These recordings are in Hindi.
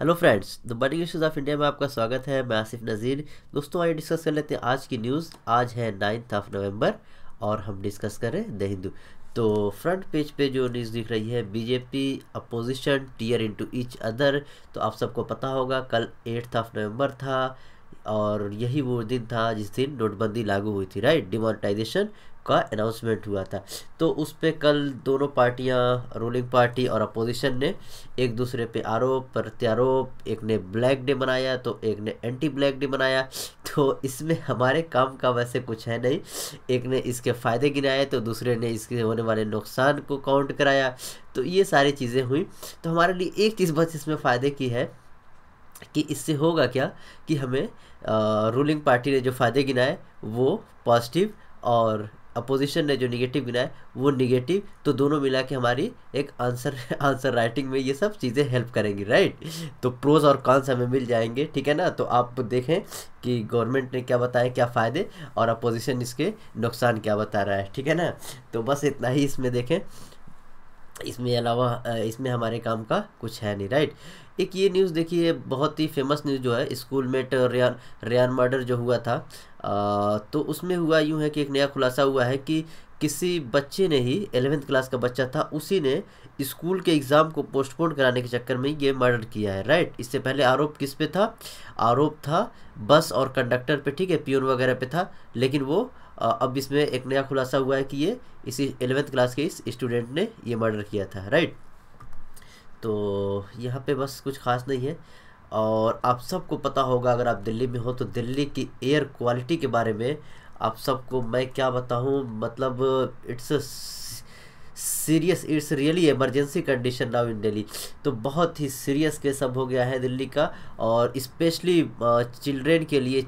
Hello friends the burning issues of India में आपका स्वागत है। मैं आसिफ नज़ीर। दोस्तों, आइए डिस्कस कर लेते हैं आज की न्यूज़ आज है नाइन्थ ऑफ़ नवंबर और हम डिस्कस करें द हिंदू तो फ्रंट पेज पे जो न्यूज़ दिख रही है BJP opposition tear into each other तो आप सबको पता होगा, कल एट्थ ऑफ़ नवंबर था और यही वो दिन था जिस दिन नोटबंदी लागू हुई थी राइट डिमोनेटाइजेशन का अनाउंसमेंट हुआ था। तो उस पर कल दोनों पार्टियाँ रूलिंग पार्टी और अपोजिशन ने एक दूसरे पे आरोप, प्रत्यारोप, एक ने ब्लैक डे मनाया तो एक ने एंटी ब्लैक डे मनाया। तो इसमें हमारे काम का वैसे कुछ है नहीं। एक ने इसके फ़ायदे गिनाए तो दूसरे ने इसके होने वाले नुकसान को काउंट कराया। तो ये सारी चीज़ें हुई। तो हमारे लिए एक चीज़ बस इसमें फ़ायदे की है कि इससे होगा क्या कि हमें रूलिंग पार्टी ने जो फ़ायदे गिनाए, वो पॉजिटिव और अपोजिशन ने जो निगेटिव गिनाए वो निगेटिव तो दोनों मिला के हमारी एक आंसर आंसर राइटिंग में ये सब चीज़ें हेल्प करेंगी राइट तो प्रोज और कॉन्स हमें मिल जाएँगे, ठीक है ना? तो आप देखें कि गवर्नमेंट ने क्या बताया, क्या फ़ायदे, और अपोजिशन इसके नुकसान क्या बता रहा है, ठीक है ना? तो बस इतना ही इसमें देखें। इसमें अलावा इसमें हमारे काम का कुछ है नहीं राइट एक ये न्यूज़ देखिए बहुत ही फ़ेमस न्यूज़ जो है school mate Ryan Ryan murder जो हुआ था आ, तो उसमें हुआ यूँ है कि एक नया खुलासा हुआ है कि किसी बच्चे ने ही एलेवेंथ क्लास का बच्चा था उसी ने स्कूल के एग्ज़ाम को पोस्टपोन कराने के चक्कर में ये मर्डर किया है राइट इससे पहले आरोप किस पे था? आरोप था बस और कंडक्टर पे ठीक है? प्यून वगैरह पे था लेकिन वो अब इसमें एक नया खुलासा हुआ है कि ये इसी एलेवेंथ क्लास के इस स्टूडेंट ने ये मर्डर किया था राइट तो यहाँ पे बस कुछ खास नहीं है। और आप सबको पता होगा, अगर आप दिल्ली में हो तो दिल्ली की एयर क्वालिटी के बारे में आप सबको मैं क्या बताऊँ? मतलब it's serious it's really emergency condition now in Delhi तो बहुत ही सीरियस केस अब हो गया है दिल्ली का। और स्पेशली चिल्ड्रेन के लिए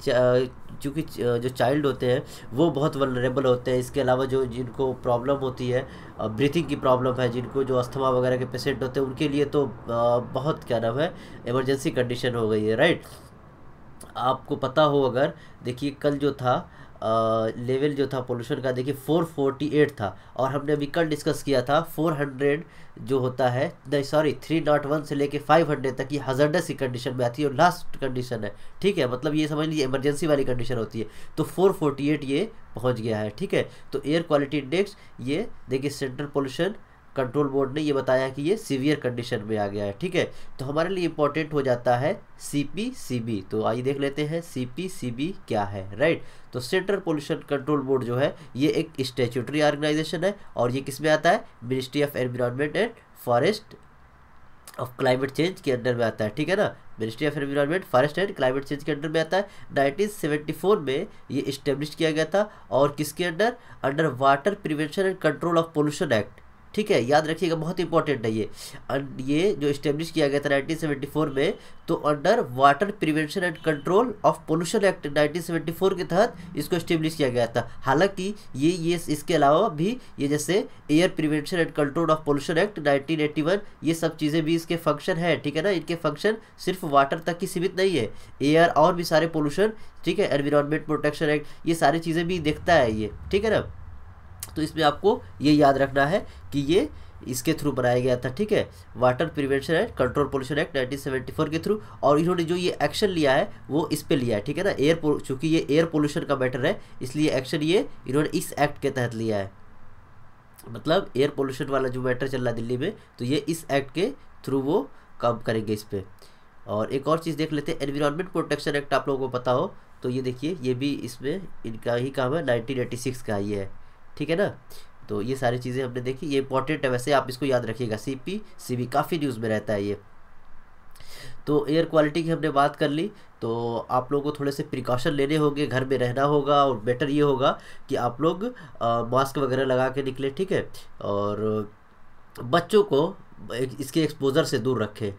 चूँकि जो चाइल्ड होते हैं, वो बहुत वनरेबल होते हैं। इसके अलावा जो जिनको प्रॉब्लम होती है ब्रीथिंग की प्रॉब्लम है, जिनको जो अस्थमा वगैरह के पेशेंट होते हैं, उनके लिए तो बहुत क्या नाम है इमरजेंसी कंडीशन हो गई है राइट आपको पता हो अगर, देखिए कल जो था लेवल जो था पोल्यूशन का, देखिए 448 था। और हमने अभी कल डिस्कस किया था 400 जो होता है, नहीं सॉरी थ्री नॉट वन से लेके 500 तक ये हजरडस की कंडीशन में आती है और लास्ट कंडीशन है। ठीक है? मतलब ये समझ लीजिए इमरजेंसी वाली कंडीशन होती है। तो 448 ये पहुँच गया है, ठीक है? तो एयर क्वालिटी इंडेक्स ये, देखिए सेंट्रल पोल्यूशन कंट्रोल बोर्ड ने ये बताया कि ये सीवियर कंडीशन में आ गया है, ठीक है? तो हमारे लिए इंपॉर्टेंट हो जाता है सी पी सी बी तो आइए देख लेते हैं सी पी सी बी क्या है राइट तो सेंट्रल पोल्यूशन कंट्रोल बोर्ड जो है, ये एक स्टेचुटरी ऑर्गेनाइजेशन है और ये किसमें आता है? Ministry of environment and forest of climate change के अंडर में आता है, ठीक है ना? Ministry of environment forest and climate change के अंडर में आता है। 1974 में ये इस्टेब्लिश किया गया था और किसके under? Under water prevention and control of pollution act ठीक है, याद रखिएगा, बहुत इंपॉर्टेंट है ये। ये जो इस्टेब्लिश किया गया था 1974 में तो under water prevention and control of pollution act 1974 के तहत इसको इस्टेब्लिश किया गया था। हालाँकि ये ये इसके अलावा भी ये जैसे air prevention and control of pollution act 1981 ये सब चीज़ें भी इसके फ़ंक्शन है, ठीक है ना? इनके फ़ंक्शन सिर्फ़ वाटर तक की सीमित नहीं है। एयर और भी सारे पोल्यूशन ठीक है? एनवायरमेंट प्रोटेक्शन एक्ट ये सारी चीज़ें भी देखता है ये, ठीक है ना? तो इसमें आपको ये याद रखना है कि ये इसके थ्रू बनाया गया था, ठीक है? Water prevention and control pollution act 1974 के थ्रू और इन्होंने जो ये एक्शन लिया है, वो इस पे लिया है, ठीक है ना? एयर चूँकि ये एयर पोल्यूशन का मैटर है, इसलिए एक्शन ये इन्होंने इस एक्ट के तहत लिया है। मतलब एयर पोल्यूशन वाला जो मैटर चल रहा है दिल्ली में तो ये इस एक्ट के थ्रू वो काम करेंगे इस पर और एक और चीज़ देख लेते हैं एनवायरमेंट प्रोटेक्शन एक्ट आप लोगों को पता हो तो ये देखिए, ये भी इसमें इनका ही काम है नाइनटीन का ये है। ठीक है ना? तो ये सारी चीज़ें हमने देखी, ये इंपॉर्टेंट है। वैसे आप इसको याद रखिएगा सी पी सी बी काफ़ी न्यूज़ में रहता है ये। तो एयर क्वालिटी की हमने बात कर ली तो आप लोगों को थोड़े से प्रिकॉशन लेने होंगे, घर में रहना होगा और बेटर ये होगा कि आप लोग मास्क वगैरह लगा के निकले, ठीक है? और बच्चों को इसके एक्सपोज़र से दूर रखें,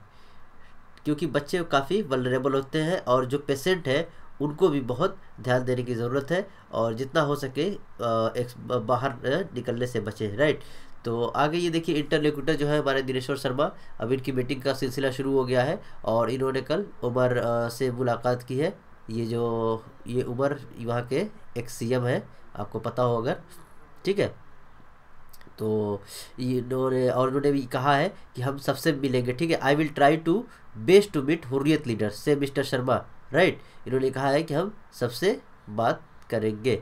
क्योंकि बच्चे काफ़ी वलरेबल होते हैं और जो पेशेंट है उनको भी बहुत ध्यान देने की ज़रूरत है और जितना हो सके बाहर निकलने से बचे राइट तो आगे ये देखिए इंटरलोक्यूटर जो है हमारे दिनेश्वर शर्मा, अब इनकी मीटिंग का सिलसिला शुरू हो गया है और इन्होंने कल उमर से मुलाकात की है। ये जो, ये उमर वहाँ के एक सीएम है, आपको पता हो अगर, ठीक है? तो इन्होंने, और उन्होंने भी कहा है कि हम सबसे मिलेंगे, ठीक है? I will try to best to meet Hurriyat leader से मिस्टर शर्मा। राइट इन्होंने कहा है कि हम सबसे बात करेंगे।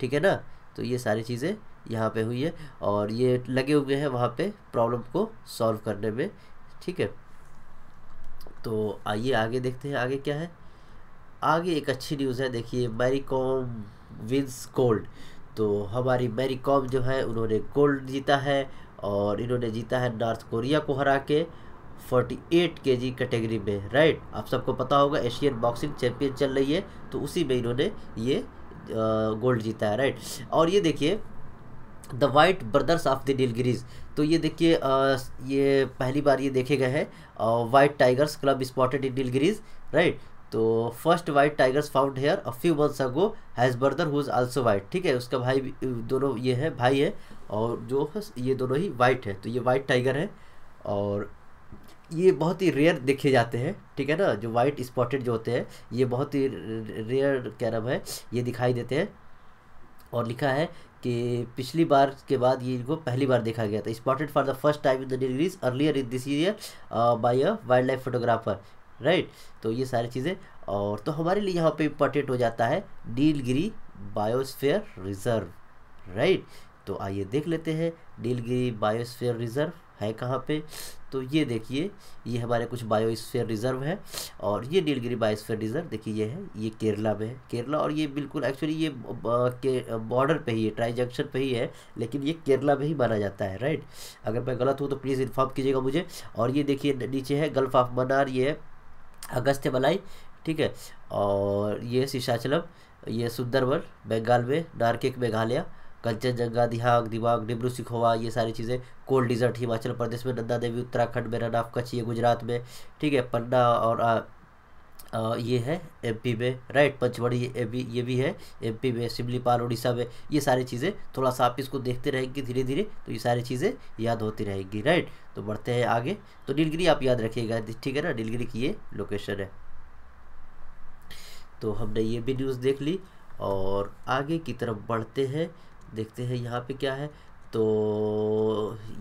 ठीक है ना? तो ये सारी चीज़ें यहाँ पे हुई है और ये लगे हुए हैं वहाँ पे प्रॉब्लम को सॉल्व करने में। ठीक है? तो आइए आगे देखते हैं आगे क्या है। आगे एक अच्छी न्यूज़ है, देखिए मैरी कॉम विंस गोल्ड तो हमारी मैरी कॉम जो है, उन्होंने गोल्ड जीता है और इन्होंने जीता है नॉर्थ कोरिया को हरा के 48 केजी कैटेगरी में राइट आप सबको पता होगा, एशियन बॉक्सिंग चैंपियन चल रही है तो उसी में इन्होंने ये गोल्ड जीता है राइट और ये देखिए the white brothers of the Nilgiris तो ये देखिए ये पहली बार ये देखे गए हैं white tigers club spotted in Nilgiris right तो first white tigers found here a few months ago has brother who is also white ठीक है? उसका भाई दोनों ये है, भाई है, और जो ये दोनों ही वाइट है तो ये वाइट टाइगर है, और ये बहुत ही रेयर देखे जाते हैं, ठीक है ना? जो वाइट स्पॉटेड जो होते हैं, ये बहुत ही रेयर क्या नाम है, ये दिखाई देते हैं। और लिखा है कि पिछली बार के बाद ये इनको पहली बार देखा गया था। Spotted for the first time in the degrees earlier in this year by a wildlife photographer right तो ये सारी चीज़ें, और तो हमारे लिए यहाँ पे इंपॉर्टेंट हो जाता है नीलगिरी बायोस्फेयर रिज़र्व राइट तो आइए देख लेते हैं नीलगिरी बायोस्फेयर रिज़र्व है कहाँ पे? तो ये देखिए, ये हमारे कुछ बायोस्फीयर रिज़र्व है और ये नीलगिरी बायोस्फीयर रिज़र्व देखिए ये है, ये केरला में है। केरला और ये बिल्कुल एक्चुअली ये बॉर्डर पे ही है ट्राई जंक्शन पे ही है, लेकिन ये केरला में ही माना जाता है राइट अगर मैं गलत हूँ तो प्लीज़ इन्फॉर्म कीजिएगा मुझे। और ये देखिए नीचे है गल्फ ऑफ़ मनार ये अगस्त मलाई ठीक है? और ये शीशाचलम ये सुंदरवन बंगाल में, नारकेक मेघालय कंचनजंगा दिहाग दिमाग डिब्रू सिखोवा ये सारी चीज़ें कोल्ड डिजर्ट हिमाचल प्रदेश में नंदा देवी उत्तराखंड में रन ऑफ़ कच्छ ये गुजरात में ठीक है पन्ना और आ, आ, ये है एमपी में राइट पंचमढ़ी ये भी ये भी है एमपी में सिमलीपाल उड़ीसा में ये सारी चीज़ें थोड़ा सा आप इसको देखते रहेंगे धीरे धीरे तो ये सारी चीज़ें याद होती रहेंगी राइट तो बढ़ते हैं आगे तो नीलगिरी आप याद रखिएगा ठीक है ना? नीलगिरी की ये लोकेशन है। तो हमने ये भी न्यूज़ देख ली और आगे की तरफ़ बढ़ते हैं। देखते हैं यहाँ पे क्या है। तो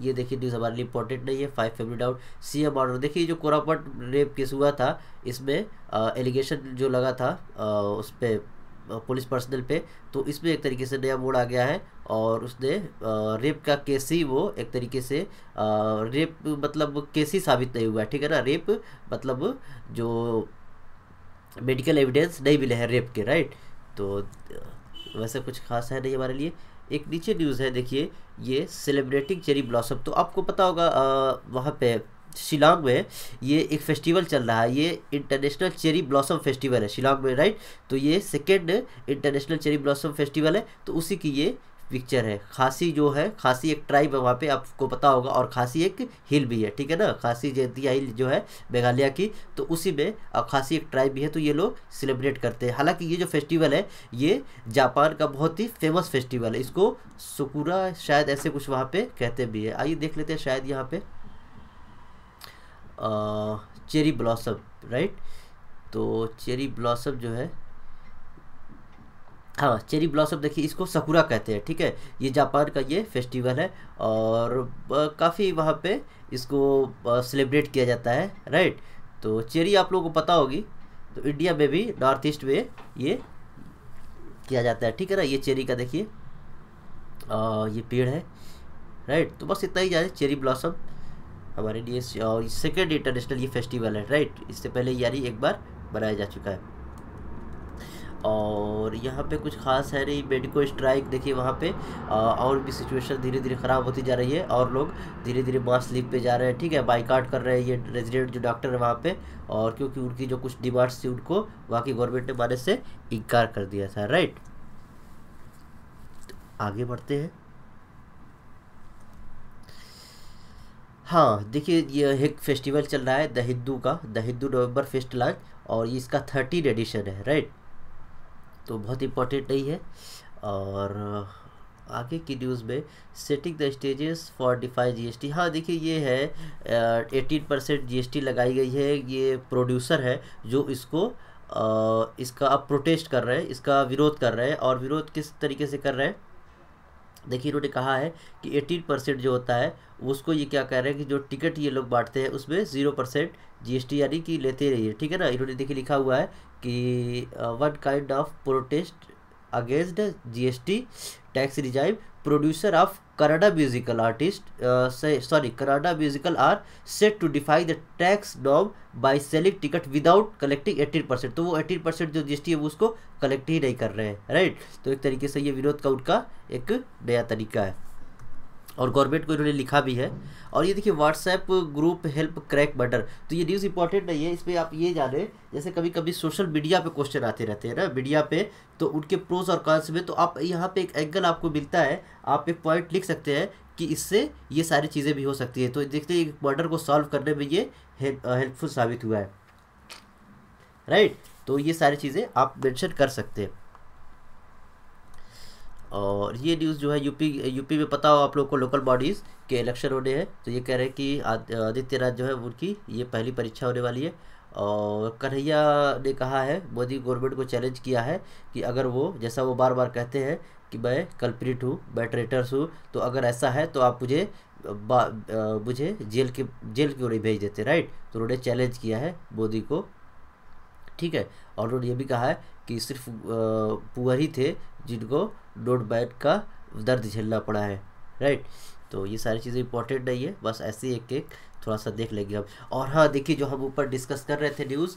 ये देखिए न्यूज़ हमारे लिए इंपॉर्टेंट नहीं है। Five family down C M order देखिए जो कोरापट रेप केस हुआ था इसमें एलिगेशन जो लगा था आ, उस पर पुलिस पर्सनल पे तो इसमें एक तरीके से नया मोड़ आ गया है और उसने रेप का केस ही वो एक तरीके से रेप मतलब केस ही साबित नहीं हुआ ठीक है ना? रेप मतलब जो मेडिकल एविडेंस नहीं मिले हैं रेप के राइट तो वैसे कुछ खास है नहीं हमारे लिए। एक नीचे न्यूज़ है, देखिए, ये सेलिब्रेटिंग चेरी ब्लॉसम तो आपको पता होगा वहाँ पे, शिलांग में ये एक फेस्टिवल चल रहा है। ये इंटरनेशनल चेरी ब्लॉसम फेस्टिवल है, शिलांग में राइट तो ये second international cherry blossom festival है। तो उसी की ये पिक्चर है। खासी जो है, खासी एक ट्राइब है, वहाँ पे आपको पता होगा, और खासी एक हिल भी है, ठीक है ना? खासी जयंतिया हिल जो है, मेघालय की तो उसी में खासी एक ट्राइब भी है तो ये लोग सेलिब्रेट करते हैं। हालाँकि ये जो फेस्टिवल है, ये जापान का बहुत ही फ़ेमस फेस्टिवल है। इसको सुकुरा शायद ऐसे कुछ वहाँ पे कहते भी है। आइए देख लेते हैं शायद यहाँ पे। चेरी ब्लॉसम राइट तो चेरी ब्लॉसम जो है हाँ चेरी ब्लॉसम देखिए, इसको सकुरा कहते हैं, ठीक है? ये जापान का ये फेस्टिवल है और काफ़ी वहाँ पे इसको सेलिब्रेट किया जाता है राइट तो चेरी आप लोगों को पता होगी तो इंडिया में भी नॉर्थ ईस्ट में ये किया जाता है, ठीक है ना? ये चेरी का देखिए ये पेड़ है राइट तो बस इतना ही जाए चेरी ब्लॉसम हमारे लिए सेकेंड इंटरनेशनल ये फेस्टिवल है राइट इससे पहले यानी एक बार बनाया जा चुका है। और यहाँ पे कुछ खास है नहीं मेडिको स्ट्राइक देखिए वहाँ पे और भी सिचुएशन धीरे धीरे ख़राब होती जा रही है और लोग धीरे धीरे मास लीव पे जा रहे हैं, ठीक है? बाइकाट कर रहे हैं ये रेजिडेंट जो डॉक्टर है वहाँ पे और क्योंकि उनकी जो कुछ डिमांड्स थी उनको वहाँ की गवर्नमेंट ने माने से इनकार कर दिया था राइट तो आगे बढ़ते हैं। हाँ देखिए ये एक फेस्टिवल चल रहा है, द हिंदू का, the Hindu November fest launch और इसका थर्टीन एडिशन है राइट तो बहुत इंपॉर्टेंट नहीं है। और आगे की न्यूज़ में setting the stages for defy GST हाँ देखिए ये है एटीन परसेंट जीएसटी लगाई गई है। ये प्रोड्यूसर है जो इसको आ, इसका अब प्रोटेस्ट कर रहे हैं इसका विरोध कर रहे हैं। और विरोध किस तरीके से कर रहे हैं? देखिए इन्होंने कहा है कि एटीन परसेंट जो होता है उसको ये क्या कह रहे हैं कि जो टिकट ये लोग बांटते हैं उसमें ज़ीरो परसेंट GST यानी कि लेते रहिए, ठीक है ना? इन्होंने देखिए लिखा हुआ है कि one kind of protest against GST tax रिजाइव producer of Canada musical artist sorry Canada musical are set to defy the tax Nom by selling ticket without collecting eighteen percent तो वो एटीन परसेंट जो जीएसटी है, वो उसको कलेक्ट ही नहीं कर रहे हैं राइट तो एक तरीके से ये विरोध का उनका एक नया तरीका है। और गवर्नमेंट को इन्होंने लिखा भी है। और ये देखिए WhatsApp group help crack murder तो ये न्यूज़ इंपॉर्टेंट नहीं है इस पर आप ये जाने, जैसे कभी कभी सोशल मीडिया पे क्वेश्चन आते रहते हैं ना मीडिया पे तो उनके प्रोज और कॉन्स में तो आप यहाँ पे एक एंगल आपको मिलता है, आप एक पॉइंट लिख सकते हैं कि इससे ये सारी चीज़ें भी हो सकती है। तो देखते हैं मर्डर को सॉल्व करने में ये हेल्पफुल साबित हुआ है। राइट तो ये सारी चीज़ें आप मेंशन कर सकते हैं। और ये न्यूज़ जो है यूपी यूपी में पता हो आप लोग को लोकल बॉडीज़ के इलेक्शन होने हैं। तो ये कह रहे हैं कि आदित्यनाथ जो है उनकी ये पहली परीक्षा होने वाली है। और कन्हैया ने कहा है, मोदी गवर्नमेंट को चैलेंज किया है कि अगर वो, जैसा वो बार बार कहते हैं कि मैं कल्प्रिट हूँ, मैं ट्रेटर्स हूँ तो अगर ऐसा है तो आप मुझे मुझे जेल के, जेल क्यों नहीं भेज देते राइट तो उन्होंने चैलेंज किया है मोदी को। ठीक है? और उन्होंने ये भी कहा है कि सिर्फ़ पुअर ही थे जिनको नोट बैट का दर्द झेलना पड़ा है राइट तो ये सारी चीज़ें इंपॉर्टेंट नहीं है, बस ऐसे एक एक थोड़ा सा देख लेंगे हम। और हाँ देखिए, जो हम ऊपर डिस्कस कर रहे थे न्यूज़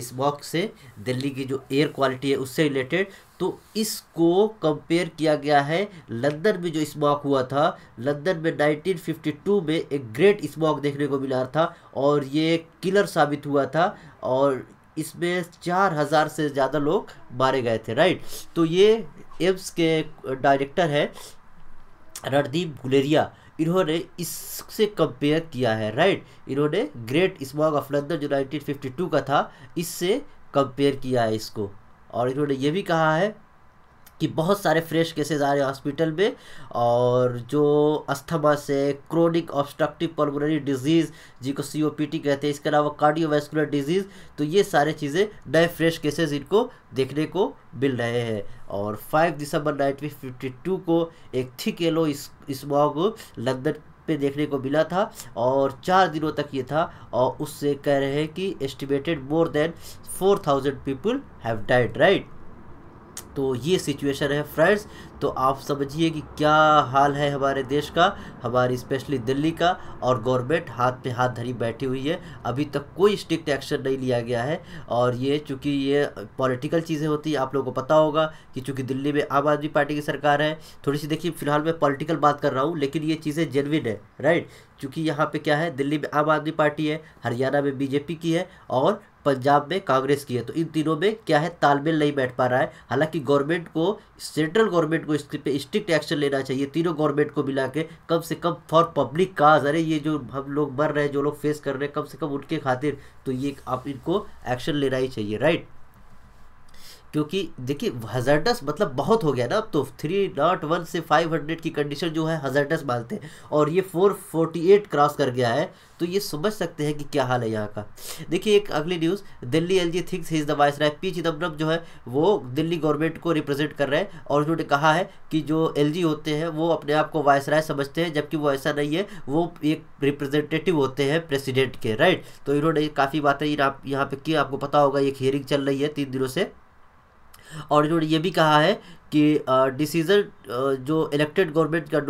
स्मॉक से, दिल्ली की जो एयर क्वालिटी है, उससे रिलेटेड तो इसको कंपेयर किया गया है। लंदन में जो स्मॉक हुआ था, लंदन में 1952 में एक ग्रेट स्मॉक देखने को मिला था, और ये किलर साबित हुआ था, और इसमें चार हज़ार से ज़्यादा लोग मारे गए थे राइट तो ये एम्स के डायरेक्टर है रणदीप गुलेरिया। इन्होंने इससे कंपेयर किया है राइट इन्होंने ग्रेट स्मॉग ऑफ़ लंदन जो 1952 का था, इससे कंपेयर किया है इसको। और इन्होंने ये भी कहा है कि बहुत सारे फ्रेश केसेस आ रहे हैं हॉस्पिटल में, और जो अस्थमा से क्रोनिक ऑब्स्ट्रक्टिव पल्मोनरी डिज़ीज़ जिसको सी ओ पी टी कहते हैं, इसके अलावा कार्डियोवैस्कुलर डिज़ीज़ तो ये सारे चीज़ें नए फ्रेश केसेस इनको देखने को मिल रहे हैं। और 5 दिसंबर 1952 को एक थिक येलो स्मॉग लंदन पे देखने को मिला था, और चार दिनों तक ये था, और उससे कह रहे हैं कि estimated more than four thousand people have died right तो ये सिचुएशन है फ्रेंड्स तो आप समझिए कि क्या हाल है हमारे देश का, हमारी स्पेशली दिल्ली का, और गवर्नमेंट हाथ पे हाथ धरी बैठी हुई है। अभी तक कोई स्ट्रिक्ट एक्शन नहीं लिया गया है। और ये चूँकि ये पॉलिटिकल चीज़ें होती हैं, आप लोगों को पता होगा कि चूँकि दिल्ली में आम आदमी पार्टी की सरकार है। थोड़ी सी देखिए, फ़िलहाल मैं पॉलिटिकल बात कर रहा हूँ, लेकिन ये चीज़ें जेनविन है राइट चूँकि यहाँ पर क्या है, दिल्ली में आम आदमी पार्टी है, हरियाणा में बीजेपी की है, और पंजाब में कांग्रेस की है। तो इन तीनों में क्या है? तालमेल नहीं बैठ पा रहा है। हालाँकि गवर्नमेंट को, सेंट्रल गवर्नमेंट को इसके पे स्ट्रिक्ट एक्शन लेना चाहिए। तीनों गवर्नमेंट को मिला के कम से कम फॉर पब्लिक काज। अरे, ये जो हम लोग मर रहे हैं, जो लोग फेस कर रहे हैं, कम से कम उनके खातिर तो ये आप इनको एक्शन लेना ही चाहिए, राइट? क्योंकि देखिए हजरडस मतलब बहुत हो गया ना अब तो। थ्री नॉट वन से फाइव हंड्रेड की कंडीशन जो है हजरडस मानते हैं। और ये फोर फोर्टी एट क्रॉस कर गया है तो ये समझ सकते हैं कि क्या हाल है यहाँ का। देखिए, एक अगली news Delhi L G thinks is the viceroy P Chidambaram जो है, वो दिल्ली गवर्नमेंट को रिप्रेजेंट कर रहे हैं। और उन्होंने कहा है कि जो एल जी होते हैं, वो अपने आप को वाइस राय समझते हैं, जबकि वो ऐसा नहीं है, वो एक रिप्रेजेंटेटिव होते हैं प्रेसिडेंट के राइट तो इन्होंने काफ़ी बातें यहाँ पे की, आपको पता होगा, एक हियरिंग चल रही है तीन दिनों से। और इन्होंने ये भी कहा है कि डिसीज़न जो इलेक्टेड गवर्नमेंट का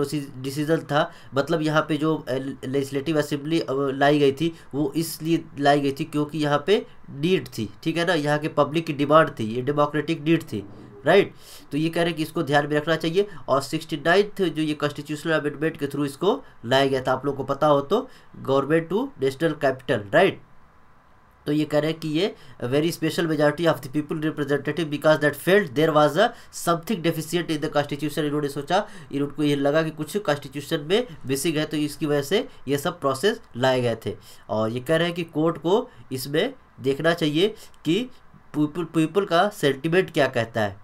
डिसीज़न था मतलब यहाँ पे जो लेजिस्लेटिव असेंबली लाई गई थी, वो इसलिए लाई गई थी क्योंकि यहाँ पे नीड थी, ठीक है ना? यहाँ के पब्लिक की डिमांड थी, ये डेमोक्रेटिक नीड थी राइट तो ये कह रहे हैं कि इसको ध्यान में रखना चाहिए और सिक्सटी नाइन्थ जो ये कॉन्स्टिट्यूशनल अमेंडमेंट के थ्रू इसको लाया गया था, आप लोग को पता हो तो government to national capital right तो ये कह रहे हैं कि ये very special majority of the people representative because that failed there was a something deficient in the constitution इन्होंने सोचा, इनको ये लगा कि कुछ कॉन्स्टिट्यूशन में मिसिंग है तो इसकी वजह से ये सब प्रोसेस लाए गए थे। और ये कह रहे हैं कि कोर्ट को इसमें देखना चाहिए कि पीपल पीपल का सेंटिमेंट क्या कहता है।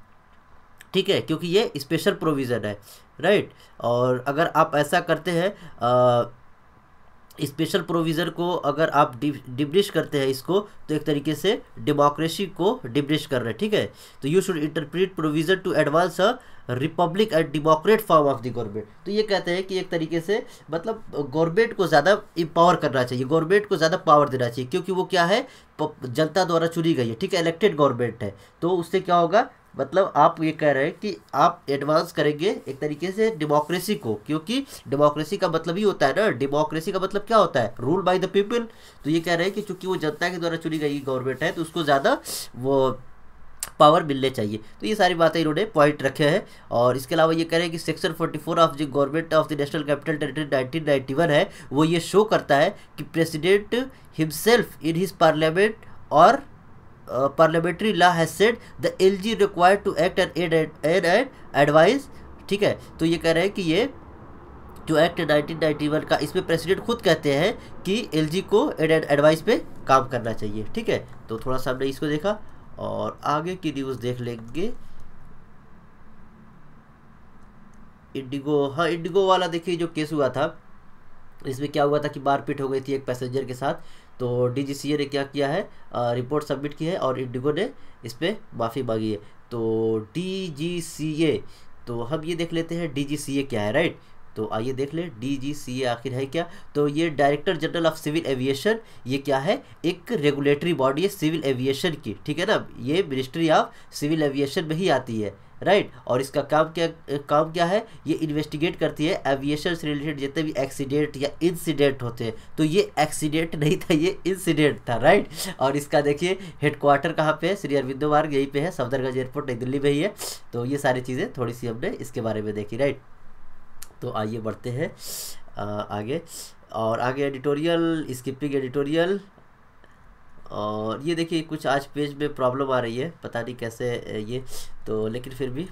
ठीक है, क्योंकि ये स्पेशल प्रोविज़न है राइट और अगर आप ऐसा करते हैं स्पेशल प्रोविज़न को अगर आप डिब्रिश करते हैं इसको तो एक तरीके से डेमोक्रेसी को डिब्रिश कर रहे हैं, ठीक है? तो you should interpret provision to advance a republic and democrat form of the government तो ये कहते हैं कि एक तरीके से मतलब गवर्नमेंट को ज़्यादा इम्पावर करना चाहिए गवर्नमेंट को ज़्यादा पावर देना चाहिए, क्योंकि वो क्या है? जनता द्वारा चुनी गई है, ठीक है? इलेक्टेड गवर्नमेंट है। तो उससे क्या होगा? मतलब आप ये कह रहे हैं कि आप एडवांस करेंगे एक तरीके से डेमोक्रेसी को, क्योंकि डेमोक्रेसी का मतलब ही होता है ना डेमोक्रेसी का मतलब क्या होता है? रूल बाय द पीपल तो ये कह रहे हैं कि चूँकि वो जनता के द्वारा चुनी गई गवर्नमेंट है तो उसको ज़्यादा वो पावर मिलने चाहिए। तो ये सारी बातें इन्होंने पॉइंट रखे हैं। और इसके अलावा ये कह रहे हैं कि सेक्शन 44 ऑफ़ जो government of the national capital territory 1991 है। वो ये शो करता है कि president himself in his parliament और parliamentary law has said the L G required to act and aid and advice ठीक है? तो ये कह रहे हैं कि ये जो एक्ट 1991 का इसमें प्रेसिडेंट खुद कहते हैं कि एलजी को एड एंड एडवाइस पे काम करना चाहिए, ठीक है? तो थोड़ा सा हमने इसको देखा और आगे की न्यूज़ देख लेंगे। इंडिगो हाँ इंडिगो वाला देखिए जो केस हुआ था, इसमें क्या हुआ था कि मारपीट हो गई थी एक पैसेंजर के साथ। तो डीजीसीए ने क्या किया है? रिपोर्ट सबमिट की है और इंडिगो ने इस पर माफ़ी मांगी है। तो डीजीसीए तो हम ये देख लेते हैं डीजीसीए क्या है राइट तो आइए देख ले ए आखिर है क्या? तो ये director general of civil aviation ये क्या है? एक रेगुलेटरी बॉडी है सिविल एविएशन की, ठीक है ना? ये मिनिस्ट्री ऑफ़ सिविल एविएशन में ही आती है। राइट? और इसका काम क्या काम क्या है? ये इन्वेस्टिगेट करती है एविएशन से रिलेटेड जितने भी एक्सीडेंट या इंसिडेंट होते हैं। तो ये एक्सीडेंट नहीं था, ये इंसिडेंट था, राइट? और इसका देखिए हेडक्वार्टर कहाँ पे है? श्री अरविंदो मार्ग यहीं पे है, सफदरगंज एयरपोर्ट नई दिल्ली में ही है। तो ये सारी चीज़ें थोड़ी सी हमने इसके बारे में देखी, राइट? तो आइए बढ़ते हैं आगे। और आगे एडिटोरियल स्किपिंग एडिटोरियल और ये देखिए, कुछ आज पेज में प्रॉब्लम आ रही है। पता नहीं कैसे ये। तो लेकिन फिर भी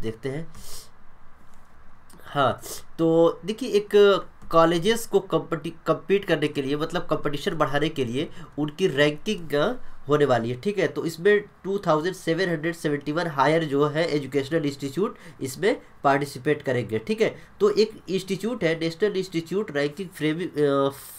देखते हैं। हाँ तो देखिए, एक कॉलेजेस को कम्पटी कम्पीट करने के लिए मतलब कंपटीशन बढ़ाने के लिए, उनकी रैंकिंग होने वाली है, ठीक है? तो इसमें 2771 हायर जो है एजुकेशनल इंस्टीट्यूट इसमें पार्टिसिपेट करेंगे, ठीक है? तो एक इंस्टीट्यूट है national institute ranking frame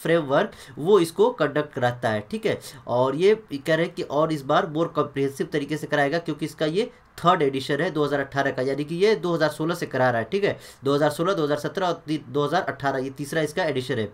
framework वो इसको कंडक्ट कराता है, ठीक है? और ये कह रहे हैं कि और इस बार मोर कॉम्प्रिहेंसिव तरीके से कराएगा, क्योंकि इसका ये थर्ड एडिशन है 2018 का, यानी कि ये 2016 से करा रहा है, ठीक है? 2016 2017 और 2018 ये तीसरा इसका एडिशन है।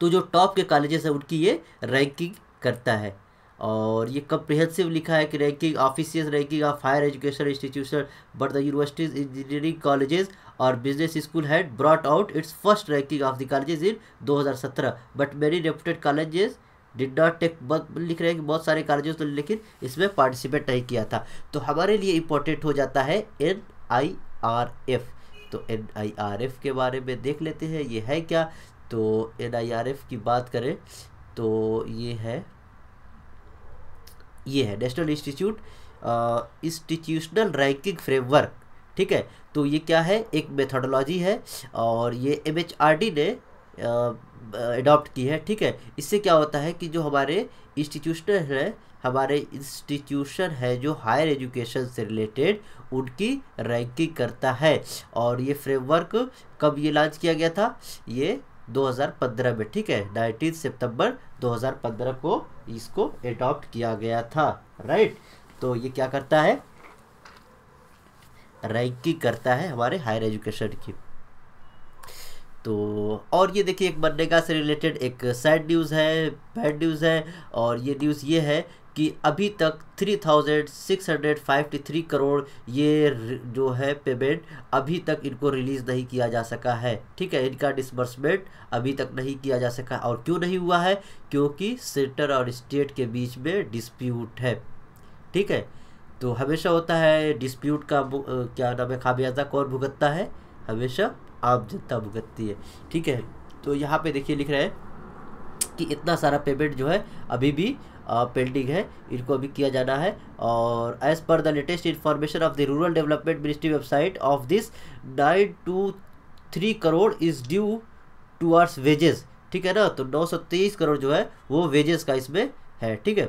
तो जो टॉप के कॉलेजेस हैं, उनकी ये रैंकिंग करता है। और ये कम्प्रिहेंसिव लिखा है कि ranking officious ranking of higher education institution but the universities engineering colleges और business school had brought out its first ranking of the colleges in 2017 but many reputed colleges did not take लिख रहे हैं कि बहुत सारे कॉलेजेस तो लेकिन इसमें पार्टिसिपेट नहीं किया था. तो हमारे लिए इम्पोर्टेंट हो जाता है एन आई आर एफ़ तो एन आई आर एफ़ के बारे में देख लेते हैं, ये है क्या? तो एन आई आर एफ़ की बात करें तो ये है ये है national institute institutional ranking framework ठीक है? तो ये क्या है? एक मेथोडोलॉजी है और ये एम ने अडॉप्ट की है, ठीक है? इससे क्या होता है कि जो हमारे इंस्टीट्यूशन है, हमारे इंस्टीट्यूशन है जो हायर एजुकेशन से रिलेटेड उनकी रैंकिंग करता है। और ये फ्रेमवर्क कब ये लॉन्च किया गया था? ये 2015 में, ठीक है? 19 सितंबर 2015 को इसको एडॉप्ट किया गया था राइट तो ये क्या करता है? रैंकिंग करता है हमारे हायर एजुकेशन की। तो और ये देखिए, एक मनरेगा से रिलेटेड एक सैड न्यूज़ है बैड न्यूज़ है, और ये न्यूज़ ये है कि अभी तक 3,653 करोड़ ये जो है पेमेंट अभी तक इनको रिलीज़ नहीं किया जा सका है। ठीक है इनका डिसबर्समेंट अभी तक नहीं किया जा सका और क्यों नहीं हुआ है? क्योंकि सेंटर और स्टेट के बीच में डिस्प्यूट है। ठीक है तो हमेशा होता है डिस्प्यूट का क्या नाम है खामियाजा कौन भुगतता है? हमेशा आम जनता भुगतती है। ठीक है तो यहाँ पे देखिए लिख रहे हैं। कि इतना सारा पेमेंट जो है अभी भी पेंडिंग है, इनको अभी किया जाना है। और as per the latest information of the rural development ministry website of this nine two three crore is due towards wages ठीक है ना? तो नौ सौ तेईस करोड़ जो है, वो वेजेस का इसमें है। ठीक है?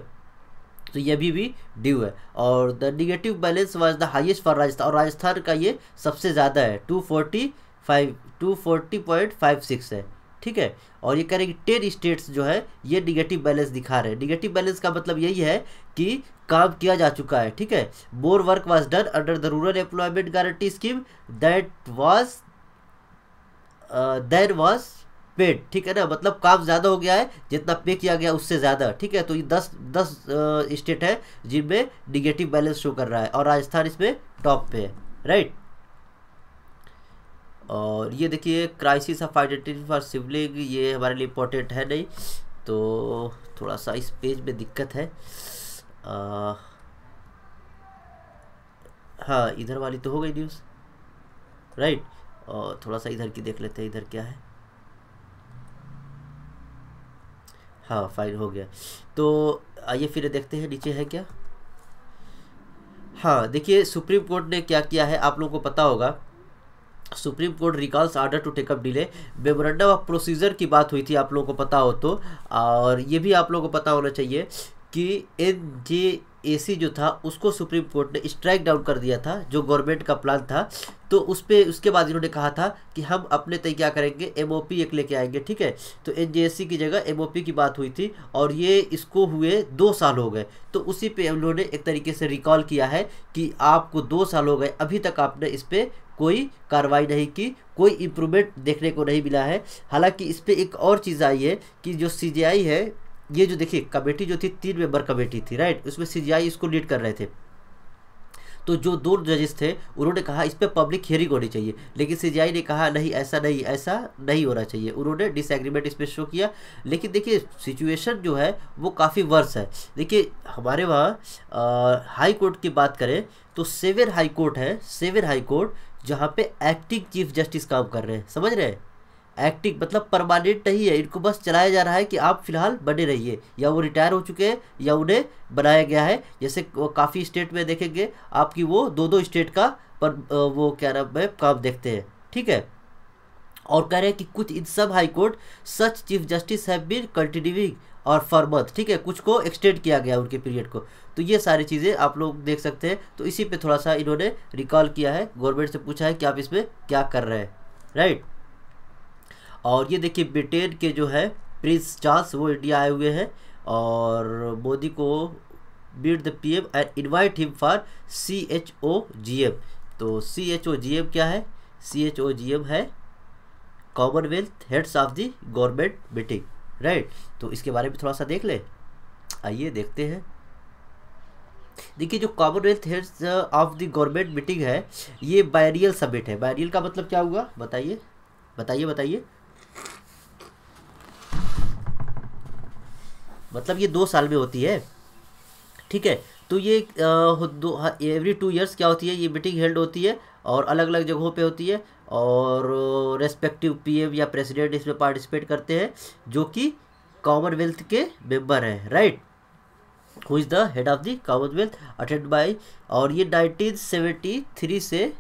तो ये अभी भी ड्यू है। और the negative balance was the highest for Rajasthan और राजस्थान का ये सबसे ज़्यादा है two forty five two forty point five six है। ठीक है? और ये कह रहे हैं कि टेन स्टेट्स जो है, ये निगेटिव बैलेंस दिखा रहे हैं। निगेटिव बैलेंस का मतलब यही है कि काम किया जा चुका है, ठीक है? More work was done under the rural employment guarantee scheme that was then was paid ठीक है ना? मतलब काम ज़्यादा हो गया है, जितना पे किया गया उससे ज़्यादा, ठीक है? तो ये दस दस स्टेट है जिनमें निगेटिव बैलेंस शो कर रहा है और राजस्थान इसमें टॉप पे है राइट और ये देखिए crisis of identity for sibling ये हमारे लिए इम्पोर्टेंट है नहीं। तो थोड़ा सा इस पेज में दिक्कत है। आ, हाँ इधर वाली तो हो गई न्यूज़ राइट और थोड़ा सा इधर की देख लेते हैं इधर क्या है। हाँ फाइन हो गया। तो आइए फिर देखते हैं नीचे है क्या। हाँ देखिए सुप्रीम कोर्ट ने क्या किया है आप लोगों को पता होगा। Supreme court recalls order to take up delay. Memorandum of procedure की बात हुई थी, आप लोगों को पता हो तो। और ये भी आप लोगों को पता होना चाहिए कि एन जे ए सी जो था, उसको सुप्रीम कोर्ट ने स्ट्राइक डाउन कर दिया था, जो गवर्नमेंट का प्लान था। तो उस पर उसके बाद इन्होंने कहा था कि हम अपने तय क्या करेंगे? एमओपी एक लेके आएँगे, ठीक है? तो एन जे ए सी की जगह एमओपी की बात हुई थी और ये इसको हुए दो साल हो गए। तो उसी पे उन्होंने एक तरीके से रिकॉल किया है कि आपको दो साल हो गए, अभी तक आपने इस पर कोई कार्रवाई नहीं की, कोई इम्प्रूवमेंट देखने को नहीं मिला है। हालाँकि इस पर एक और चीज़ आई है कि जो सीजीआई है ये जो देखिए, कमेटी जो थी, तीन मेंबर कमेटी थी राइट उसमें सी इसको लीड कर रहे थे। तो जो दो जजेस थे, उन्होंने कहा इस पर पब्लिक हियरिंग होनी चाहिए। लेकिन सीजीआई ने कहा, नहीं, ऐसा नहीं ऐसा नहीं होना चाहिए। उन्होंने डिसएग्रीमेंट इस पर शो किया। लेकिन देखिए सिचुएशन जो है, वो काफ़ी वर्स है। देखिए, हमारे वहाँ हाई कोर्ट की बात करें तो सेवन हाई कोर्ट है सेवन हाई कोर्ट जहाँ पे एक्टिंग चीफ जस्टिस काम कर रहे हैं। समझ रहे हैं? एक्टिव मतलब परमानेंट नहीं है। इनको बस चलाया जा रहा है कि आप फ़िलहाल बने रहिए। या वो रिटायर हो चुके हैं, या उन्हें बनाया गया है। जैसे काफ़ी स्टेट में देखेंगे, आपकी वो दो दो स्टेट का पर वो क्या नाम है, काम देखते हैं। ठीक है? और कह रहे हैं कि कुछ इन सब high court such chief justice have been continuing और फॉर ठीक है? कुछ को एक्सटेंड किया गया उनके पीरियड को। तो ये सारी चीज़ें आप लोग देख सकते हैं। तो इसी पे थोड़ा सा इन्होंने रिकॉल किया है। गवर्नमेंट से पूछा है कि आप इसमें क्या कर रहे हैं। राइट और ये देखिए ब्रिटेन के जो है प्रिंस चार्ल्स वो इंडिया आए हुए हैं और मोदी को beat the PM and invite him for C H O G M तो C H O G M क्या है? C H O G M है commonwealth heads of the government meeting right तो इसके बारे में थोड़ा सा देख ले। आइए देखते हैं। देखिए, जो commonwealth heads of the government meeting है, ये बायरियल समिट है। बायरियल का मतलब क्या हुआ? बताइए। बताइए बताइए। मतलब ये दो साल में होती है। ठीक है? तो ये एवरी टू इयर्स क्या होती है? ये मीटिंग हेल्ड होती है और अलग अलग जगहों पे होती है और रेस्पेक्टिव पीएम या प्रेसिडेंट इसमें पार्टिसिपेट करते हैं, जो कि कॉमनवेल्थ के मेंबर हैं right who is the head of the commonwealth attend by और ये 1973 से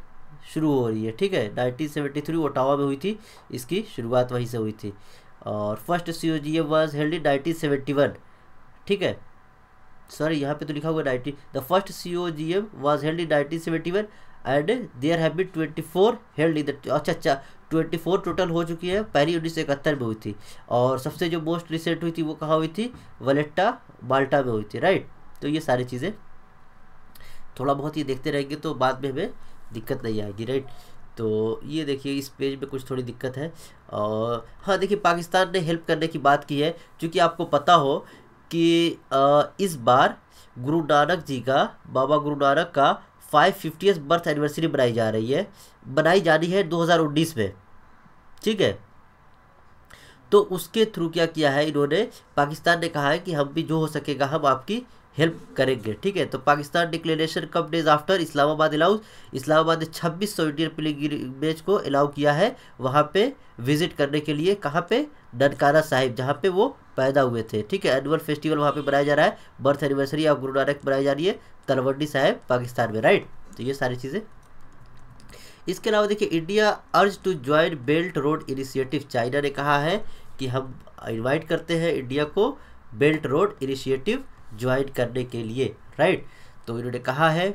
शुरू हो रही है, ठीक है? 1973 ओटावा में हुई थी, इसकी शुरुआत वहीं से हुई थी। और first C O G M was held in nineteen seventy one ठीक है? सर यहाँ पे तो लिखा हुआ nineteen the first C O G M was held in nineteen seventy one and there have been twenty four held in the अच्छा अच्छा ट्वेंटी फोर टोटल हो चुकी है, पहली उन्नीस सौ इकहत्तर में हुई थी। और सबसे जो मोस्ट रिसेंट हुई थी, वो कहाँ हुई थी? वलेट्टा, माल्टा में हुई थी राइट तो ये सारी चीज़ें। थोड़ा बहुत ये देखते रहेंगे तो बाद में हमें दिक्कत नहीं आएगी राइट तो ये देखिए इस पेज में कुछ थोड़ी दिक्कत है। और हाँ देखिए पाकिस्तान ने हेल्प करने की बात की है क्योंकि आपको पता हो कि आ, इस बार गुरु नानक जी का बाबा गुरु नानक का फाइव फिफ्टी बर्थ एनिवर्सरी बनाई जा रही है। बनाई जानी है 2019 में। ठीक है? तो उसके थ्रू क्या किया है इन्होंने? पाकिस्तान ने कहा है कि हम भी जो हो सकेगा हम आपकी हेल्प करेंगे, ठीक है? तो पाकिस्तान डिक्लेरेशन कब days after Islamabad allows Islamabad ने छब्बीस सौ इंडियन पिलग्रिमेज को अलाउ किया है। वहाँ पे विज़िट करने के लिए कहाँ पे? ननकाना साहिब, जहाँ पे वो पैदा हुए थे, ठीक है? एनुअल फेस्टिवल वहाँ पे मनाया जा रहा है। Birth anniversary of Guru Nanak बनाई जा रही है तलवंडी साहिब, पाकिस्तान में राइट तो ये सारी चीज़ें। इसके अलावा देखिए India urges to join belt road initiative China ने कहा है कि हम इन्वाइट करते हैं इंडिया को बेल्ट रोड इनिशिएटिव ज्वाइन करने के लिए, राइट? तो इन्होंने कहा है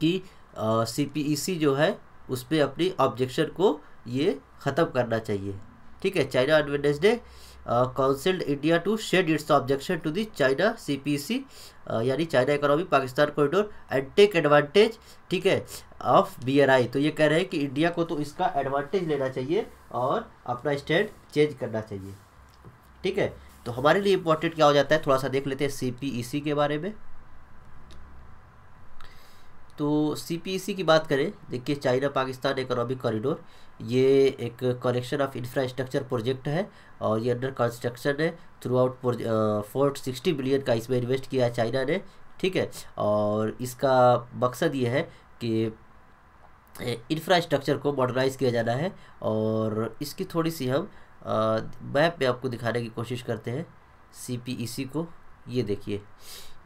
कि सी पी ई सी जो है उस पर अपनी ऑब्जेक्शन को ये ख़त्म करना चाहिए। ठीक है? China on Wednesday counselled India to shed its objection to the China C P C यानी China economy Pakistan corridor and take advantage ठीक है ऑफ़ बीआरआई तो ये कह रहे हैं कि इंडिया को तो इसका एडवांटेज लेना चाहिए और अपना स्टैंड चेंज करना चाहिए। ठीक है? तो हमारे लिए इंपॉर्टेंट क्या हो जाता है? थोड़ा सा देख लेते हैं सीपीईसी के बारे में। तो सीपीईसी की बात करें, देखिए चाइना पाकिस्तान इकोनॉमिक कॉरिडोर, ये एक कलेक्शन ऑफ़ इंफ्रास्ट्रक्चर प्रोजेक्ट है और ये अंडर कंस्ट्रक्शन है। Throughout four sixty billion का इसमें इन्वेस्ट किया है चाइना ने, ठीक है? और इसका मकसद ये है कि इंफ्रास्ट्रक्चर को मॉडर्नाइज किया जाना है और इसकी थोड़ी सी हम मैप पे आपको दिखाने की कोशिश करते हैं सीपीईसी को। ये देखिए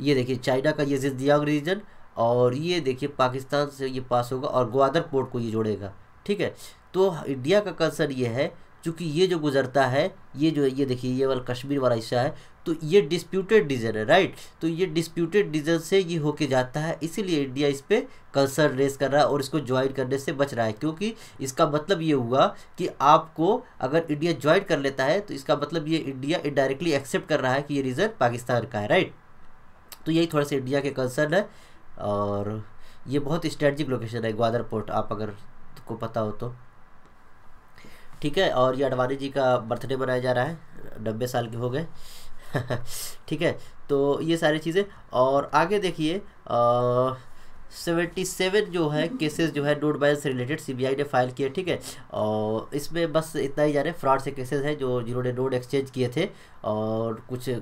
ये देखिए, चाइना का ये जिदियांग रीजन और ये देखिए, पाकिस्तान से ये पास होगा और ग्वादर पोर्ट को ये जोड़ेगा, ठीक है? तो इंडिया का कंसर्न ये है क्योंकि ये जो गुजरता है, ये जो, ये देखिए, ये वाला कश्मीर वाला हिस्सा है तो ये डिस्प्यूटेड डिजन है राइट तो ये डिस्प्यूटेड डिजन से ये होके जाता है, इसीलिए इंडिया इस पर कंसर्न रेस कर रहा है और इसको ज्वाइन करने से बच रहा है, क्योंकि इसका मतलब ये हुआ कि आपको अगर इंडिया ज्वाइन कर लेता है तो इसका मतलब ये इंडिया इनडायरेक्टली एक्सेप्ट कर रहा है कि ये रीजन पाकिस्तान का है राइट तो यही थोड़ा सा इंडिया के कंसर्न है, और ये बहुत स्ट्रेटजिक लोकेशन है, ग्वादर पोर्ट आप अगर को पता हो तो। ठीक है और ये अडवाणी जी का बर्थडे मनाया जा रहा है नब्बे साल के हो गए। ठीक है तो ये सारी चीज़ें और आगे देखिए सेवेंटी सेवन जो है केसेस जो है नोट बैलेंस से रिलेटेड सीबीआई ने फ़ाइल किए ठीक है। और इसमें बस इतना ही जाने फ्रॉड से केसेस हैं जो जिन्होंने नोट एक्सचेंज किए थे और कुछ आ,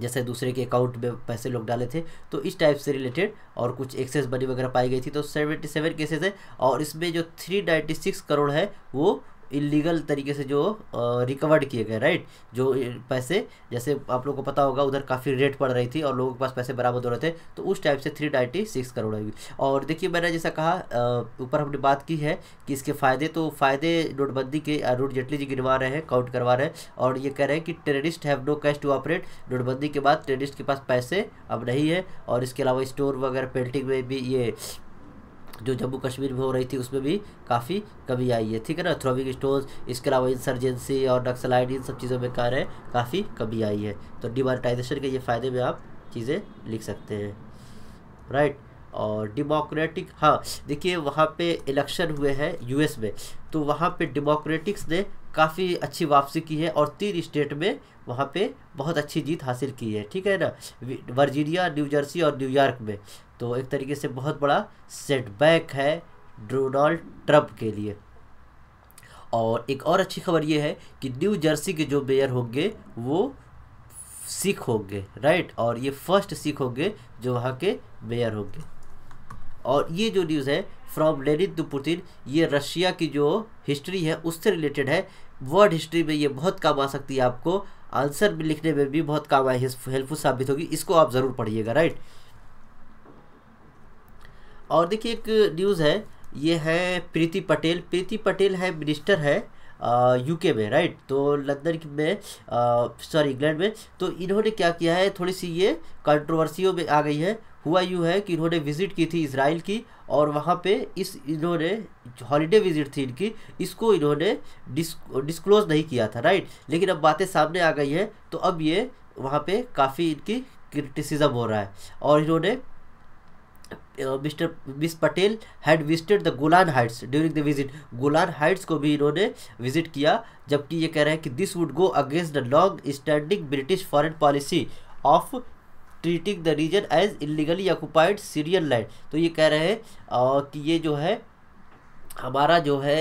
जैसे दूसरे के अकाउंट में पैसे लोग डाले थे तो इस टाइप से रिलेटेड और कुछ एक्सेस बनी वगैरह पाई गई थी तो सेवेंटी सेवन केसेज है और इसमें जो थ्री नाइन्टी सिक्स करोड़ है, वो इलीगल तरीके से जो रिकवर्ड किए गए राइट जो पैसे, जैसे आप लोगों को पता होगा, उधर काफ़ी रेट पड़ रही थी और लोगों के पास पैसे बराबर हो रहे थे तो उस टाइप से थ्री नाइन्टी सिक्स करोड़ आएगी और देखिए, मैंने जैसा कहा ऊपर हमने बात की है कि इसके फ़ायदे तो फ़ायदे नोटबंदी के अरुण जेटली जी गिनवा रहे हैं काउंट करवा रहे हैं, और ये कह रहे हैं कि terrorist have no cash to operate नोटबंदी के बाद टेररिस्ट के पास पैसे अब नहीं है, और इसके अलावा स्टोर वगैरह पेंटिंग में भी ये जो जम्मू कश्मीर में हो रही थी, उसमें भी काफ़ी कमी आई है। ठीक है ना? थ्रोविंग स्टोर्स इसके अलावा इंसर्जेंसी और नक्सलाइट इन सब चीज़ों में कह रहे काफ़ी कमी आई है। तो डिमोनेटाइजेशन के ये फ़ायदे में आप चीज़ें लिख सकते हैं। राइट और डेमोक्रेटिक हाँ देखिए वहाँ पे इलेक्शन हुए हैं यूएस में। तो वहाँ पे डेमोक्रेटिक्स ने काफ़ी अच्छी वापसी की है और तीन स्टेट में वहाँ पे बहुत अच्छी जीत हासिल की है, ठीक है ना? वर्जीनिया, न्यू जर्सी और न्यूयॉर्क में। तो एक तरीके से बहुत बड़ा सेटबैक है डोनाल्ड ट्रंप के लिए। और एक और अच्छी खबर ये है कि न्यू जर्सी के जो मेयर होंगे, वो सिख होंगे राइट और ये फ़र्स्ट सिख होंगे जो वहाँ के मेयर होंगे। और ये जो न्यूज़ है फ्रॉम लेनिन टू पुतिन ये रशिया की जो हिस्ट्री है, उससे रिलेटेड है। वर्ल्ड हिस्ट्री में ये बहुत काम आ सकती है आपको। आंसर भी लिखने में भी बहुत काम आए हेल्पफुल साबित होगी। इसको आप ज़रूर पढ़िएगा राइट और देखिए, एक न्यूज़ है, ये है प्रीति पटेल। प्रीति पटेल है मिनिस्टर है यूके में राइट तो लंदन में सॉरी इंग्लैंड में। तो इन्होंने क्या किया है? थोड़ी सी ये कंट्रोवर्सियों में आ गई है। हुआ यूँ है कि इन्होंने विज़िट की थी इसराइल की और वहाँ पे इस इन्होंने हॉलीडे विज़िट थी इनकी, इसको इन्होंने डिस, डिस्क्लोज नहीं किया था, राइट? लेकिन अब बातें सामने आ गई हैं तो अब ये वहाँ पे काफ़ी इनकी क्रिटिसिज्म हो रहा है। और इन्होंने mister, miss Patel had visited the Golan Heights during the visit. Golan Heights को भी इन्होंने विज़िट किया, जबकि ये कह रहे हैं कि this would go against the long standing British foreign policy of treating the region as illegally occupied Syrian land तो ये कह रहे हैं कि ये जो है हमारा जो है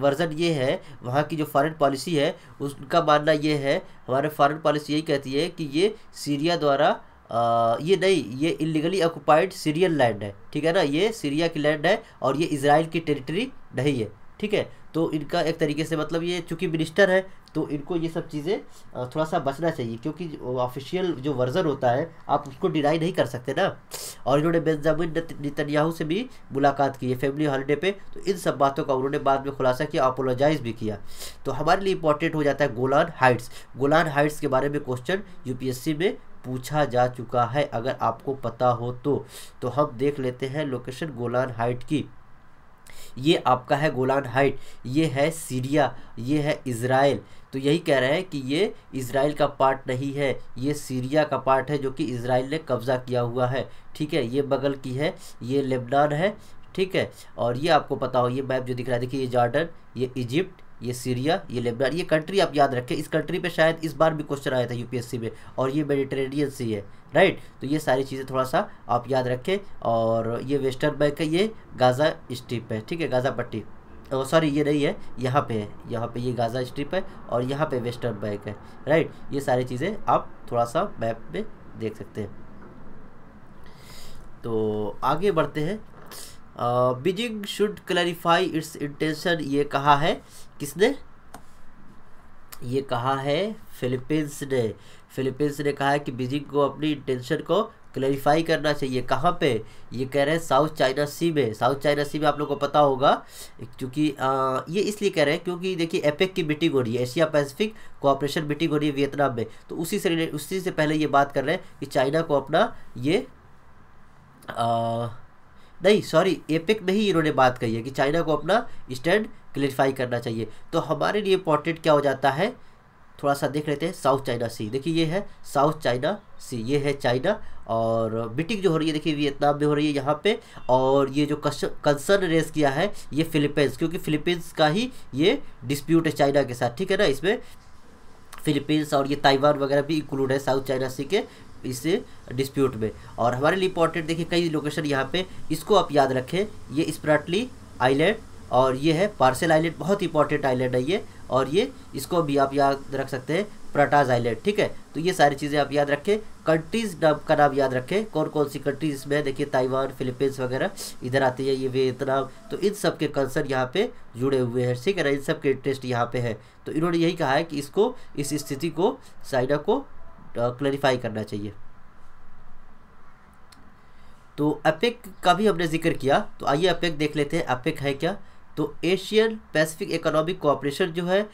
वर्जन ये है वहाँ की जो फॉरेन पॉलिसी है उसका मानना ये है हमारे फॉरेन पॉलिसी यही कहती है कि ये सीरिया द्वारा आ, ये नहीं ये इलीगली ऑक्यूपाइड सीरियन लैंड है। ठीक है ना? ये सीरिया की लैंड है और ये इसराइल की टेरिटरी नहीं है। ठीक है? तो इनका एक तरीके से मतलब ये चूँकि मिनिस्टर है तो इनको ये सब चीज़ें थोड़ा सा बचना चाहिए, क्योंकि ऑफिशियल जो वर्जन होता है, आप उसको डिनाई नहीं कर सकते ना। और इन्होंने बेंजामिन नितन्याहू से भी मुलाकात की है फैमिली हॉलीडे पे। तो इन सब बातों का उन्होंने बाद में खुलासा किया अपोलोजाइज भी किया। तो हमारे लिए इंपॉर्टेंट हो जाता है गोलान हाइट्स गोलान हाइट्स के बारे में क्वेश्चन यूपीएससी में पूछा जा चुका है, अगर आपको पता हो तो। तो हम देख लेते हैं लोकेशन गोलान हाइट की। ये आपका है गोलान हाइट, ये है सीरिया, ये है इसराइल तो यही कह रहे हैं कि ये इसराइल का पार्ट नहीं है, ये सीरिया का पार्ट है जो कि इसराइल ने कब्ज़ा किया हुआ है। ठीक है, ये बगल की है, ये लेबनान है, ठीक है। और ये आपको पता हो, ये मैप जो दिख रहा है, देखिए ये जॉर्डन, ये इजिप्ट ये सीरिया, ये लेबनान, ये कंट्री आप याद रखें। इस कंट्री पे शायद इस बार भी क्वेश्चन आया था यूपीएससी में और ये मेडिटेरेनियन सी है राइट तो ये सारी चीज़ें थोड़ा सा आप याद रखें और ये वेस्टर्न बैंक है, ये गाज़ा स्ट्रिप है, ठीक है? गाज़ा पट्टी। सॉरी ये नहीं है, यहाँ पे है। यहाँ पे ये गाज़ा स्ट्रिप है और यहाँ पे वेस्टर्न बैंक है राइट ये सारी चीज़ें आप थोड़ा सा मैप में देख सकते हैं। तो आगे बढ़ते हैं। Beijing should clarify its intention ये कहा है किसने? ये कहा है फिलीपींस ने। फिलीपींस ने कहा है कि बीजिंग को अपनी इंटेंशन को क्लैरिफाई करना चाहिए। कहाँ पे? ये कह रहे हैं साउथ चाइना सी में। साउथ चाइना सी में आप लोग को पता होगा क्योंकि ये इसलिए कह रहे हैं क्योंकि देखिए एपेक की मीटिंग हो रही है एशिया पैसिफिक कोऑपरेशन मीटिंग हो रही है वियतनाम में। तो उसी से उसी से पहले ये बात कर रहे हैं कि चाइना को अपना ये आ, नहीं सॉरी एपेक में ही इन्होंने बात कही है कि चाइना को अपना स्टैंड क्लियरिफाई करना चाहिए। तो हमारे लिए इम्पोर्टेंट क्या हो जाता है? थोड़ा सा देख लेते हैं साउथ चाइना सी देखिए, ये है साउथ चाइना सी ये है चाइना और मीटिंग जो हो रही है, देखिए वियतनाम में हो रही है यहाँ पे और ये जो कंसर्न रेस किया है, ये फिलीपींस क्योंकि फिलीपींस का ही ये डिस्प्यूट है चाइना के साथ, ठीक है ना? इसमें फिलीपींस और ये ताइवान वगैरह भी इंक्लूड है साउथ चाइना सी के। इस डिस्प्यूट में। और हमारे लिए इंपॉर्टेंट देखिए, कई लोकेशन यहाँ पे, इसको आप याद रखें, ये स्प्राटली आइलैंड और ये है पार्सल आइलैंड बहुत इंपॉर्टेंट आइलैंड है ये। और ये, इसको भी आप याद रख सकते हैं प्रटाज आइलैंड ठीक है? तो ये सारी चीज़ें आप याद रखें। कंट्रीज़ नाम का नाम याद रखें कौन कौन सी कंट्रीज़ इसमें है देखिए ताइवान फिलीपींस वगैरह, इधर आती है ये वियतनाम तो इन सब के कंसर्न यहाँ पे जुड़े हुए हैं, ठीक है ना? इन सब के इंटरेस्ट यहाँ पे है। तो इन्होंने यही कहा है कि इसको, इस स्थिति को चाइना को क्लैरिफाई करना चाहिए। तो अपेक का भी हमने ज़िक्र किया। तो आइए अपेक देख लेते हैं अपेक है क्या? तो एशियन पैसिफिक इकोनॉमिक कोऑपरेशन जो है,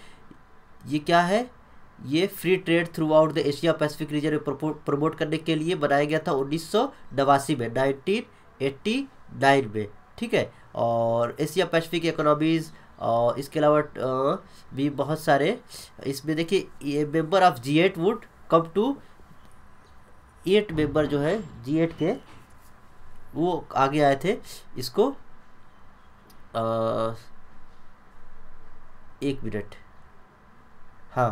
ये क्या है? ये free trade throughout the Asia Pacific region में प्रमोट करने के लिए बनाया गया था उन्नीस में नाइनटीन में, ठीक है? और एशिया पैसिफिक इकोनॉमीज़ और इसके अलावा भी बहुत सारे, इसमें देखिए, ये member of G eight would come to eight member जो है जी एट के वो आगे आए थे। इसको आ, एक मिनट हाँ।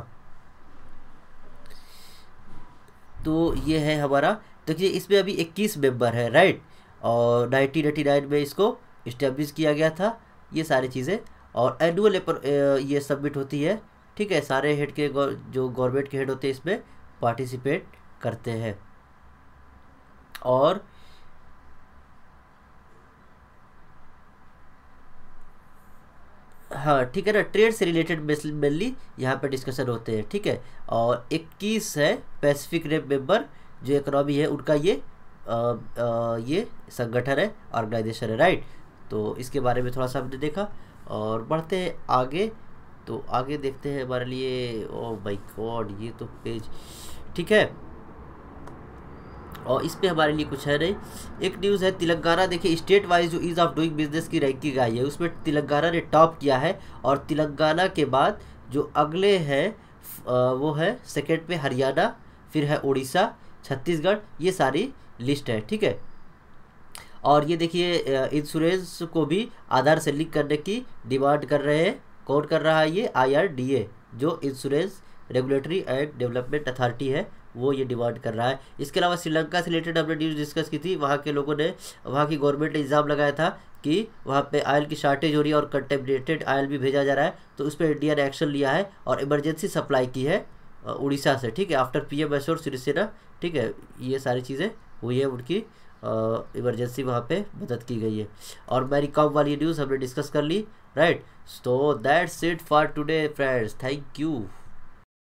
तो ये है हमारा। देखिए इसमें अभी 21 मेंबर है राइट और 1989 में इसको इस्टेब्लिश किया गया था ये सारी चीज़ें। और एनुअल ये सबमिट होती है ठीक है? सारे हेड के जो गवर्नमेंट के हेड होते हैं इसमें पार्टिसिपेट करते हैं। और हाँ ठीक है ना? ट्रेड से रिलेटेड मेनली यहाँ पर डिस्कशन होते हैं ठीक है? और 21 है पैसिफिक रेप मेंबर जो इकोनॉमी है उनका ये आ, आ, ये संगठन है ऑर्गेनाइजेशन है राइट तो इसके बारे में थोड़ा सा हमने देखा और बढ़ते हैं आगे। तो आगे देखते हैं हमारे लिए। ओ माय गॉड, ये तो पेज। ठीक है। और इस पर हमारे लिए कुछ है नहीं। एक न्यूज़ है, तेलंगाना देखिए स्टेट वाइज जो ईज़ ऑफ़ डूइंग बिज़नेस की रैंकिंग आई है, उसमें तेलंगाना ने टॉप किया है और तेलंगाना के बाद जो अगले हैं वो है सेकेंड पे हरियाणा, फिर है उड़ीसा छत्तीसगढ़, ये सारी लिस्ट है, ठीक है। और ये देखिए इंश्योरेंस को भी आधार से लिंक करने की डिमांड कर रहे हैं। कौन कर रहा है ये आईआरडीए जो insurance regulatory and development authority है, वो ये डिमांड कर रहा है। इसके अलावा श्रीलंका से रिलेटेड हमने न्यूज़ डिस्कस की थी, वहाँ के लोगों ने, वहाँ की गवर्नमेंट ने इल्ज़ाम लगाया था कि वहाँ पे आयल की शार्टेज हो रही है और कंटेमिनेटेड आयल भी भेजा जा रहा है तो उस पर इंडिया ने एक्शन लिया है और इमरजेंसी सप्लाई की है उड़ीसा से, ठीक है? After P M assure Sirisena ठीक है? ये सारी चीज़ें हुई है उनकी इमरजेंसी वहाँ पे मदद की गई है। और मेरी वाली न्यूज़ हमने डिस्कस कर ली right so that's it for today friends. Thank you